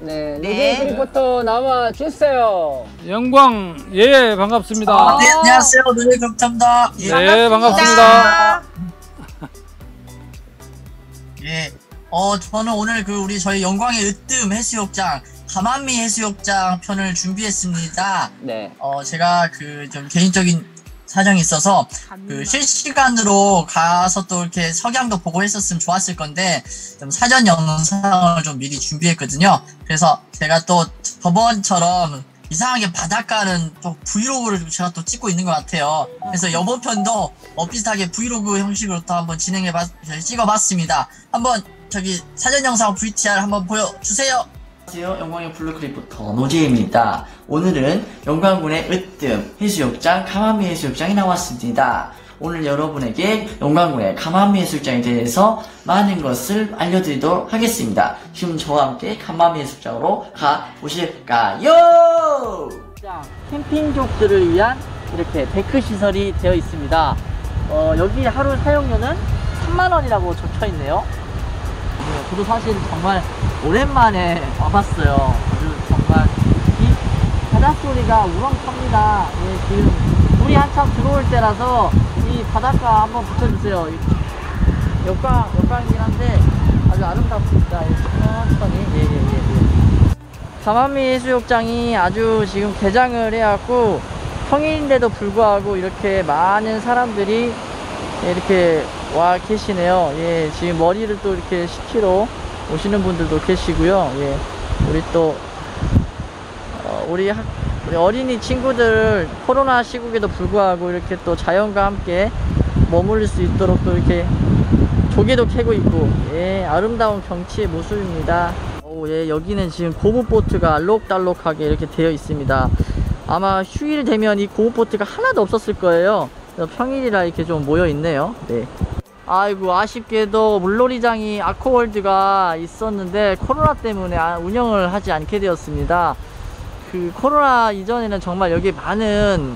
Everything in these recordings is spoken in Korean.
네, 네. 리포터 나와 주세요. 영광 예 반갑습니다. 아, 네, 안녕하세요. 노예 감사합니다. 예, 네 반갑습니다. 예. 어, 저는 오늘 그 우리 저희 영광의 으뜸 해수욕장, 가만미 해수욕장 편을 준비했습니다. 네. 어, 제가 그 좀 개인적인 사정이 있어서 그 실시간으로 가서 또 이렇게 석양도 보고 했었으면 좋았을 건데 좀 사전 영상을 좀 미리 준비했거든요. 그래서 제가 또 저번처럼 이상하게 바닷가는 또 vlog를 제가 또 찍고 있는 것 같아요. 그래서 이번 편도 어, 비슷하게 브이로그 형식으로 또 한번 진행해봤, 찍어봤습니다. 한번 저기 사전 영상 VTR 한번 보여주세요. 안녕하세요. 영광의 블루크리포터 노제이입니다. 오늘은 영광군의 으뜸 해수욕장 가마미 해수욕장에 나왔습니다. 오늘 여러분에게 영광군의 가만미 해수욕장에 대해서 많은 것을 알려드리도록 하겠습니다. 지금 저와 함께 가만미 해수욕장으로 가보실까요? 캠핑족들을 위한 이렇게 데크 시설이 되어 있습니다. 어, 여기 하루 사용료는 3만원이라고 적혀 있네요. 네, 저도 사실 정말 오랜만에 와봤어요. 아주 정말 이 바닷소리가 우렁찹니다. 예, 지금 물이 한참 들어올 때라서 이 바닷가 한번 붙여주세요. 이 역광, 역광이긴 한데 아주 아름답습니다. 예, 천천히. 예, 예, 예, 예. 가만미 해수욕장이 아주 지금 개장을 해갖고 평일인데도 불구하고 이렇게 많은 사람들이 이렇게 와 계시네요. 예, 지금 머리를 또 이렇게 식히러 오시는 분들도 계시고요. 예, 우리 또 어, 우리 학, 우리 어린이 친구들 코로나 시국에도 불구하고 이렇게 또 자연과 함께 머무를 수 있도록 또 이렇게 조개도 캐고 있고 예 아름다운 경치의 모습입니다. 오, 예 여기는 지금 고무보트가 알록달록하게 이렇게 되어 있습니다. 아마 휴일 되면 이 고무보트가 하나도 없었을 거예요. 평일이라 이렇게 좀 모여 있네요. 네 아이고 아쉽게도 물놀이장이 아쿠월드가 있었는데 코로나 때문에 아- 운영을 하지 않게 되었습니다. 그 코로나 이전에는 정말 여기 많은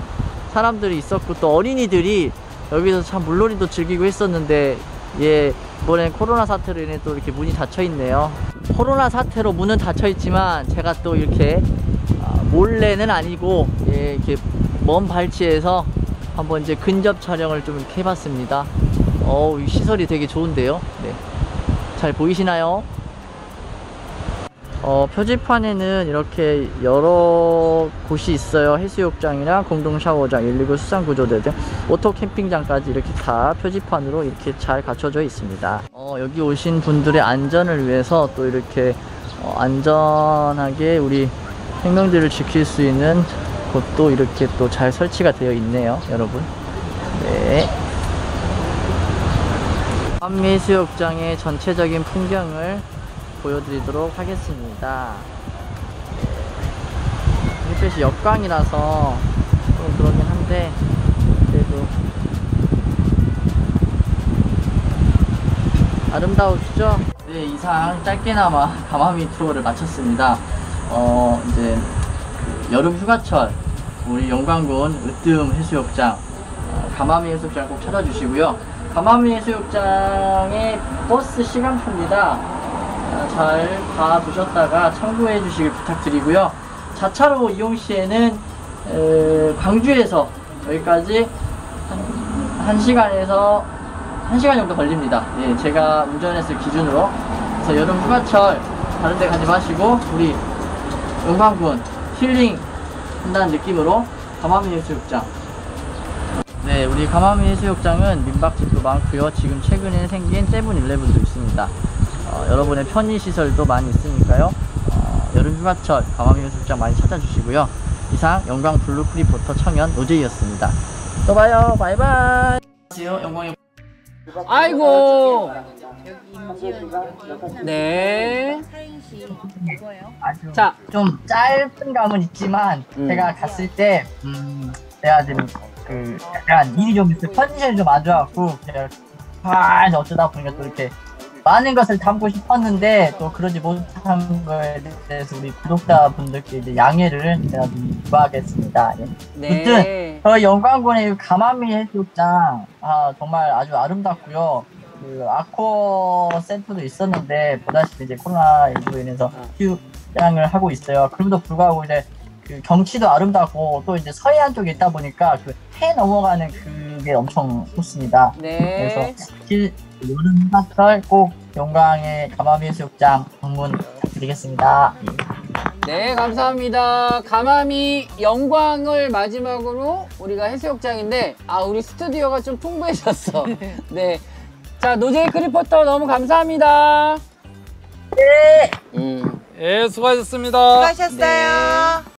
사람들이 있었고 또 어린이들이 여기서 참 물놀이도 즐기고 했었는데 예 이번엔 코로나 사태로 인해 또 이렇게 문이 닫혀 있네요. 코로나 사태로 문은 닫혀 있지만 제가 또 이렇게 아, 몰래는 아니고 예 이렇게 먼 발치에서 한번 이제 근접 촬영을 좀 이렇게 해봤습니다 어우 이 시설이 되게 좋은데요 네. 잘 보이시나요? 어, 표지판에는 이렇게 여러 곳이 있어요. 해수욕장이나 공동 샤워장, 119 수상구조대 등 오토 캠핑장까지 이렇게 다 표지판으로 이렇게 잘 갖춰져 있습니다. 어, 여기 오신 분들의 안전을 위해서 또 이렇게 어, 안전하게 우리 생명들을 지킬 수 있는 곳도 이렇게 또 잘 설치가 되어 있네요, 여러분. 한미수욕장의 전체적인 풍경을 보여드리도록 하겠습니다. 햇빛이 역광이라서 좀 그러긴 한데 그래도 아름다우시죠? 네 이상 짧게나마 가마미 투어를 마쳤습니다. 어 이제 그 여름 휴가철 우리 영광군 으뜸 해수욕장 어, 가마미 해수욕장 꼭 찾아주시고요. 가마미 해수욕장의 버스 시간표입니다. 어, 잘 봐두셨다가 참고해 주시길 부탁드리고요. 자차로 이용 시에는 에, 광주에서 여기까지 한, 1시간에서 1시간 정도 걸립니다. 예, 제가 운전했을 기준으로. 그래서 여름 휴가철 다른 데 가지 마시고 우리 영광군 힐링 한다는 느낌으로 가마미 해수욕장 네, 우리 가마미 해수욕장은 민박집도 많고요. 지금 최근에 생긴 세븐일레븐도 있습니다. 어, 여러분의 편의시설도 많이 있으니까요. 어, 여름 휴가철 가마미 해수욕장 많이 찾아주시고요. 이상 영광 블루크리포터 청년 노제이였습니다. 또 봐요. 바이바이. 안녕하세요. 영광의 아이고. 네. 자, 좀 짧은 감은 있지만 음. 제가 갔을 때 음, 제가 지금 그 약간 일이 좀 있어 컨디션이 좀 안 좋아갖고 제가 아 어쩌다 보니까 또 이렇게 많은 것을 담고 싶었는데 또 그러지 못한 거에 대해서 우리 구독자 분들께 이제 양해를 제가 좀 구하겠습니다. 예. 네. 저 영광군의 가마미 해수욕장 아 정말 아주 아름답고요. 그 아쿠어 센터도 있었는데 보다시피 이제 코로나19로 인해서 휴 해수욕장을 하고 있어요. 그럼에도 불구하고 이제 그 경치도 아름답고 또 이제 서해안 쪽에 있다 보니까 그 해 넘어가는 그게 엄청 좋습니다. 네. 그래서 길 여름 휴가철 꼭 영광의 가마미 해수욕장 방문 부탁드리겠습니다. 네, 감사합니다. 가마미 영광을 마지막으로 우리가 해수욕장인데, 아, 우리 스튜디오가 좀 풍부해졌어. 네. 자, 노제이 크 리포터 너무 감사합니다. 네. 음. 예, 수고하셨습니다. 수고하셨어요.